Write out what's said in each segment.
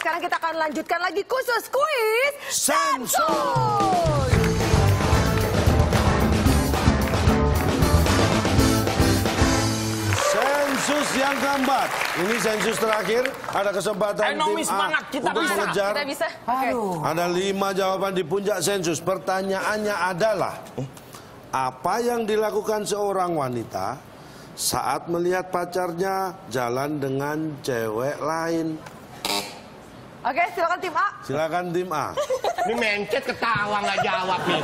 sekarang kita akan lanjutkan lagi khusus kuis Sensus. Sensus yang keempat. Ini sensus terakhir. Ada kesempatan Ayo, tim A. Kita untuk bisa. mengejar. Kita bisa. Oke. Ada lima jawaban di puncak sensus. Pertanyaannya adalah, apa yang dilakukan seorang wanita saat melihat pacarnya jalan dengan cewek lain? Oke, silakan tim A. Silakan tim A. Ini mencet ketawa nggak jawab nih.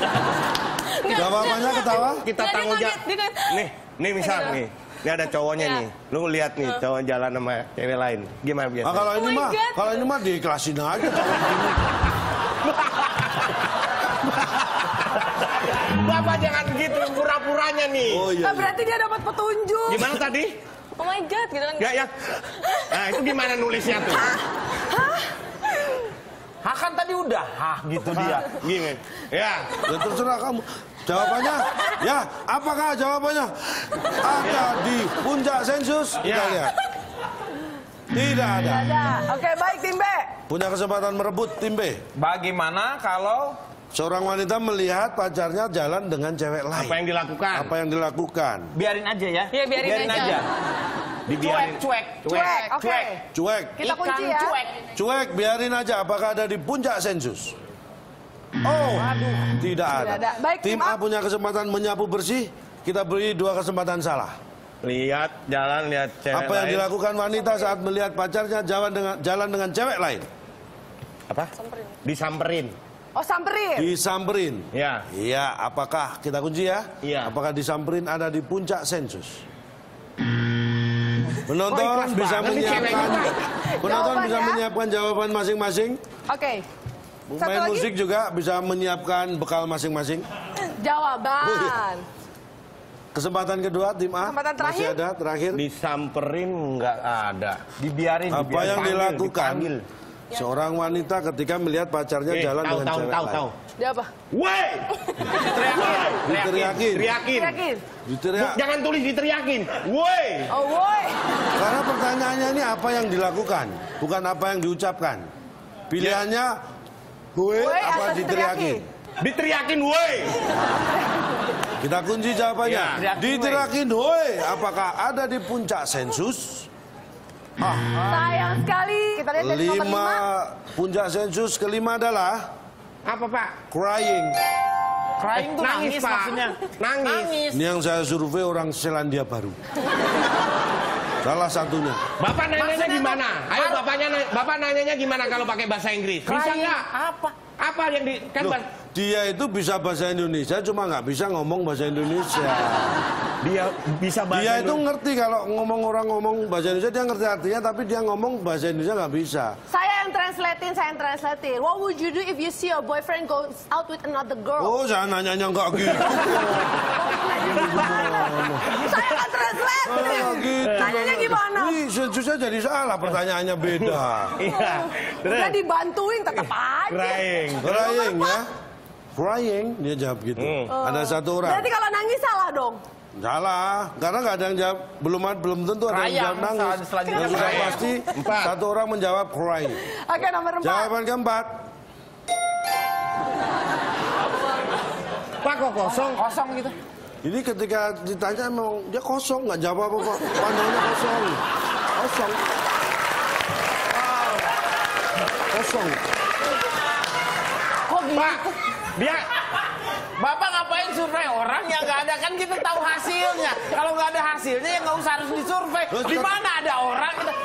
Jawabannya ketawa? Kita tanggung jawab. dia kaget. Nih, nih misal nih. Ini ada cowoknya Ya. nih. Lu lihat nih cowok jalan sama cewek lain. Gimana Nah, biasa? kalau ini Oh my mah, God. kalau ini mah diiklasin aja. Bapak jangan gitu pura-puranya nih. Oh iya. Nah, iya. berarti dia dapat petunjuk. Gimana tadi? Oh my god, gitu kan. Gak ya? Nah itu gimana nulisnya tuh? Hah kan tadi udah, hah gitu dia. Gini. Ya. Ya terserah kamu. Jawabannya, ya apakah jawabannya ada di puncak sensus? Kita Ya. lihat. Tidak ada. Ada. Oke, baik tim B. Punya kesempatan merebut tim B. Bagaimana kalau Seorang wanita melihat pacarnya jalan dengan cewek lain. Apa yang dilakukan? Apa yang dilakukan? biarin aja ya? Iya, biarin aja. Dibiarin. Cuek, cuek, Cuek, oke. Cuek. Kita kunci Ikan ya. cuek. Cuek, biarin aja. Apakah ada di puncak sensus? Oh, tidak ada. ada. Baik, tim A punya kesempatan menyapu bersih. Kita beri dua kesempatan salah. Lihat jalan lihat cewek Apa yang lain. dilakukan wanita saat melihat pacarnya jalan dengan jalan dengan cewek lain? Apa? Disamperin. Oh, samperin. Disamperin. Ya. Iya, apakah kita kunci ya? Iya. Apakah disamperin ada di puncak sensus? Penonton ikhlas bisa menyiapkan? Penonton bisa Jawabannya? menyiapkan jawaban masing-masing. Oke. Satu Pemain lagi. musik juga bisa menyiapkan bekal masing-masing. Jawaban. Kesempatan kedua tim A. Kesempatan Masih terakhir. ada terakhir. Disamperin nggak ada. Dibiarin, Apa dibiarin. yang dilakukan dipanggil. seorang wanita ketika melihat pacarnya Eh, jalan tahu dengan tahu cewek tahu lain? tahu. Dia apa? Woi! Teriakin. Diteriakin. Teriakin. Yakin? Diteriak. Jangan tulis diteriakin. Woi! Oh, woi. Karena pertanyaannya ini apa yang dilakukan, bukan apa yang diucapkan. Pilihannya, gue apa diteriakin. Diteriakin woi! Kita kunci jawabannya. Ya, teriakin, Diteriakin, woi. Apakah ada di puncak sensus? Sayang sekali. Kita lihat Lima lima. puncak sensus kelima adalah Apa pak? crying. Crying tuh nangis, Nangis, Pak. maksudnya. Nangis. Ini yang saya survei orang Selandia Baru. Salah satunya. Bapak nanyanya gimana? Ayo harus- bapak nanya, bapak nanyanya gimana kalau pakai bahasa Inggris? Bisa nggak? apa? Apa yang di kan Loh, dia itu bisa bahasa Indonesia, cuma nggak bisa ngomong bahasa Indonesia. dia bisa bahasa Dia itu ngerti kalau ngomong orang ngomong bahasa Indonesia dia ngerti artinya, tapi dia ngomong bahasa Indonesia nggak bisa. Saya yang translatein, saya yang translatein. What would you do if you see your boyfriend goes out with another girl? Oh, saya nanyanya nggak gitu. Saya kan translate. Oh, nggak gitu. Nanyanya gimana? Ini sensusnya jadi salah, pertanyaannya beda. Iya. Udah dibantuin tetap aja. crying. Crying ya. Crying, dia jawab gitu. Ada satu orang. Berarti kalau nangis salah dong. Salah, karena nggak ada yang jawab, belum belum tentu ada yang Crying, jawab nangis. Yang sudah pasti Empat. satu orang menjawab crying. Oke, nomor empat. Jawaban keempat, Pak kok kosong? Kosong gitu. ini ketika ditanya emang dia kosong nggak jawab apa apa, pandangnya kosong, kosong, kosong. Kok gitu? Pak, dia Bapak ngapain survei orang yang nggak ada kan kita tahu hasilnya. Kalau nggak ada hasilnya ya nggak usah harus disurvei. Di mana ada orang kita-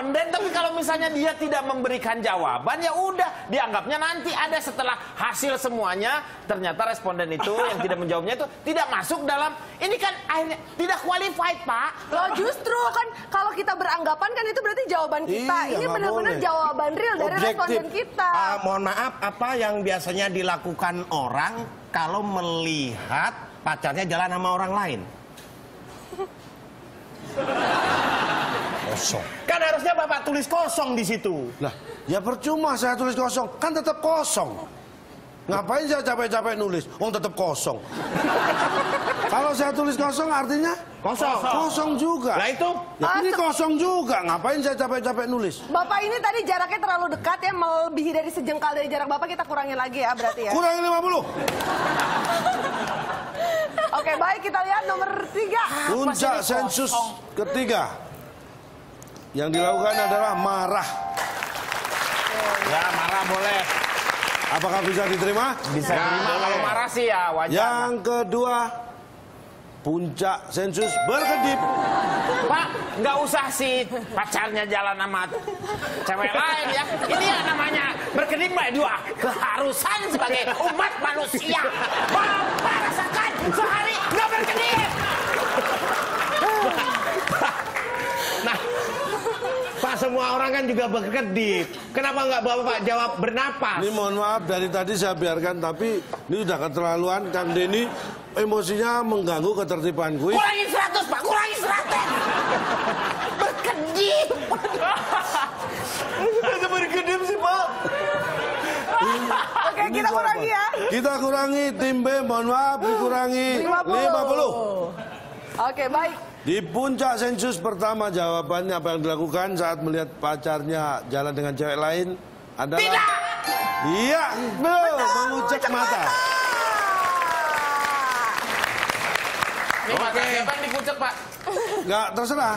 responden tapi kalau misalnya dia tidak memberikan jawaban ya udah dianggapnya nanti ada setelah hasil semuanya ternyata responden itu yang tidak menjawabnya itu tidak masuk dalam ini kan akhirnya tidak qualified pak Loh justru kan kalau kita beranggapan kan itu berarti jawaban kita. Iya, Ini benar-benar jawaban real dari Objektif. responden kita. Ah, mohon maaf, apa yang biasanya dilakukan orang kalau melihat pacarnya jalan sama orang lain? Kosong. Harusnya bapak tulis kosong di situ. Lah, ya percuma saya tulis kosong, kan tetap kosong. Ngapain saya capek-capek nulis? Wong tetap kosong. Kalau saya tulis kosong artinya Kosong. kosong juga. Lah itu Ya, Ah, ini kosong juga. Ngapain saya capek-capek nulis? Bapak ini tadi jaraknya terlalu dekat ya, melebihi dari sejengkal dari jarak Bapak kita kurangin lagi ya berarti ya. Kurangin 50. Oke, baik kita lihat nomor tiga. Puncak sensus ketiga. Yang dilakukan adalah marah. Ya marah boleh. Apakah bisa diterima? Bisa terima kalau marah sih ya wajar. Yang kedua, puncak sensus berkedip. Pak, nggak usah sih pacarnya jalan sama cewek lain ya. Ini yang namanya berkedip Mbak dua keharusan sebagai umat manusia. Bapak rasakan sehari nggak berkedip. Nah, Pak semua orang kan juga berkedip. Kenapa nggak bapak jawab bernapas? Ini mohon maaf dari tadi saya biarkan tapi ini sudah keterlaluan Kang Denny emosinya mengganggu ketertiban kuis. Kurangin 100 Pak, kurangin 100. Berkedip. Ada berkedip sih Pak. Oke, kita kurangi ya. Kita kurangi tim B, mohon maaf dikurangi 50. Oke, baik. Di puncak sensus pertama jawabannya apa yang dilakukan saat melihat pacarnya jalan dengan cewek lain adalah Tidak. Iya, betul, mengucek mata. Mata siapa yang dikucek Pak? Nggak terserah.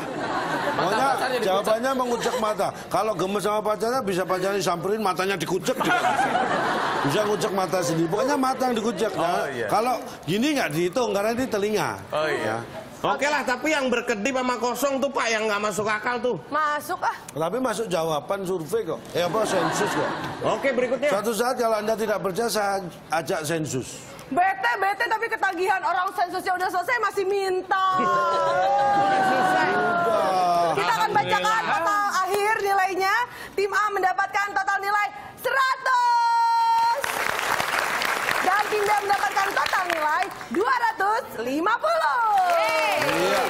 Pokoknya jawabannya mengucek mata. Kalau gemes sama pacarnya bisa pacarnya disamperin matanya dikucek juga bisa. Bisa ngucek mata sendiri. Pokoknya mata yang dikucek. Nah, Kalau gini nggak dihitung karena ini telinga. Oh iya. Oke lah, tapi yang berkedip sama kosong tuh Pak yang nggak masuk akal tuh. Masuk ah. Tapi masuk jawaban survei kok. Eh apa sensus kok. Oke berikutnya. Suatu saat kalau anda tidak percaya saya ajak sensus. Bete, bete tapi ketagihan orang sensusnya udah selesai masih minta. Udah. Kita akan bacakan total akhir nilainya. Tim A mendapatkan total nilai 100. Dan tim B mendapatkan total nilai 250. Iya,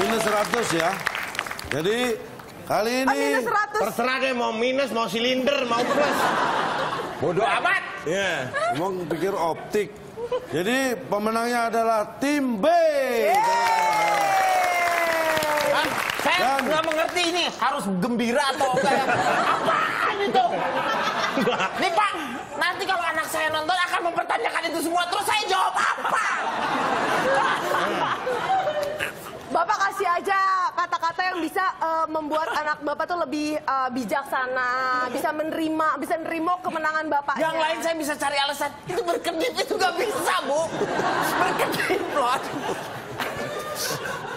minus 100 ya. Jadi kali Ah, ini minus 100. Terserah deh mau minus, mau silinder, mau plus. Bodoh amat. Ya. emang pikir optik. Jadi pemenangnya adalah tim B. Kan, saya Dan- nggak mengerti ini harus gembira atau ya. Apaan itu? Nih Pak, nanti kalau anak saya nonton akan mempertanyakan itu semua terus saya jawab apa? Bapak kasih aja kata-kata yang bisa eh, membuat anak Bapak tuh lebih eh, bijaksana, bisa menerima, bisa menerima kemenangan Bapaknya. Yang lain saya bisa cari alasan itu berkedip itu nggak bisa bu. Berkedip loh.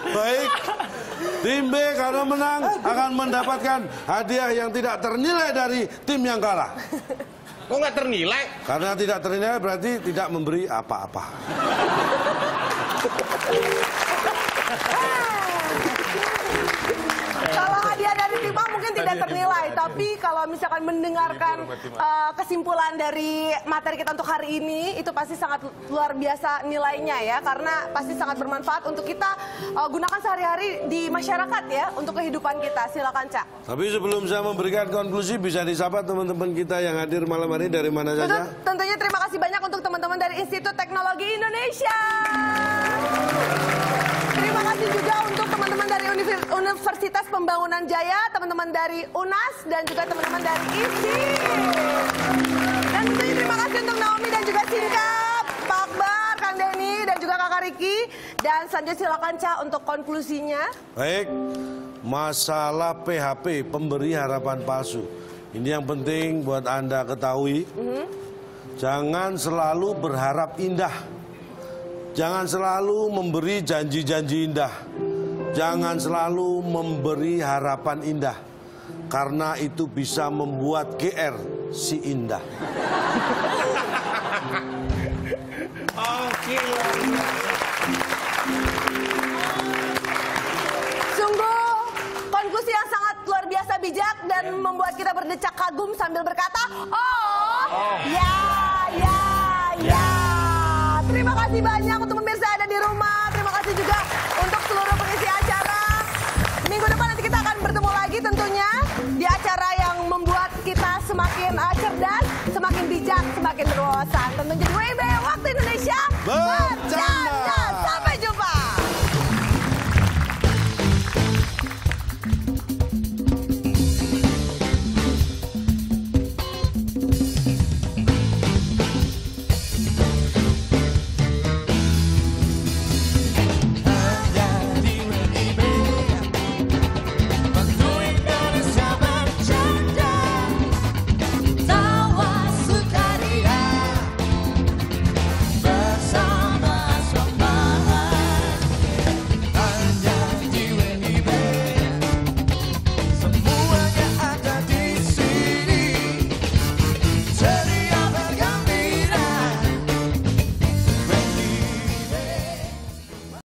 Baik. Tim B karena menang akan mendapatkan hadiah yang tidak ternilai dari tim yang kalah. Kok nggak ternilai? Karena tidak ternilai berarti tidak memberi apa-apa. Tidak ternilai, tapi kalau misalkan mendengarkan eh, kesimpulan dari materi kita untuk hari ini, itu pasti sangat luar biasa nilainya ya, karena pasti sangat bermanfaat untuk kita eh, gunakan sehari-hari di masyarakat ya, untuk kehidupan kita. Silakan Cak. Tapi sebelum saya memberikan konklusi bisa disapa teman-teman kita yang hadir malam hari dari mana Tentu- saja? tentunya terima kasih banyak untuk teman-teman dari Institut Teknologi Indonesia. Kasih juga untuk teman-teman dari Univ- Universitas Pembangunan Jaya, teman-teman dari UNAS, dan juga teman-teman dari ISI. Dan tentunya terima kasih untuk Naomi dan juga Singkap, Pak Akbar, Kang Denny, dan juga Kakak Riki. Dan selanjutnya silakan Ca untuk konklusinya. Baik, masalah PHP pemberi harapan palsu. Ini yang penting buat Anda ketahui. Jangan selalu berharap indah. Jangan selalu memberi janji-janji indah. Jangan selalu memberi harapan indah. Karena itu bisa membuat GR si indah. Oke. Sungguh konklusi yang sangat luar biasa bijak dan membuat kita berdecak kagum sambil berkata, oh, ya, ya, ya. Kasih banyak untuk pemirsa ada di rumah. Terima kasih juga untuk seluruh pengisi acara. Minggu depan nanti kita akan bertemu lagi tentunya di acara yang membuat kita semakin uh, cerdas, semakin bijak, semakin berwawasan. Tentu jadi WIB Waktu Indonesia Berjaya.